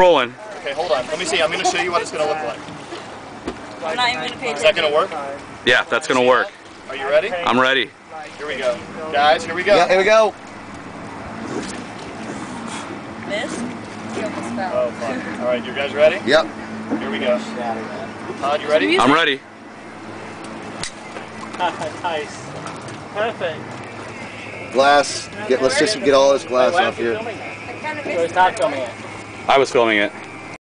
Rolling. Okay, hold on. Let me see. I'm going to show you what it's going to look like. I'm not even gonna pay Is that going to work? Yeah, that's gonna work. Are you ready? I'm ready. Here we go. Guys, here we go. Yeah, here we go. Miss? You almost fell. Oh, fuck. All right, you guys ready? Yep. Here we go. Todd, you ready? I'm ready. nice. Perfect. Glass. Get, let's just get all this glass off here. filming? I kind of Or is Todd filming it? I was filming it.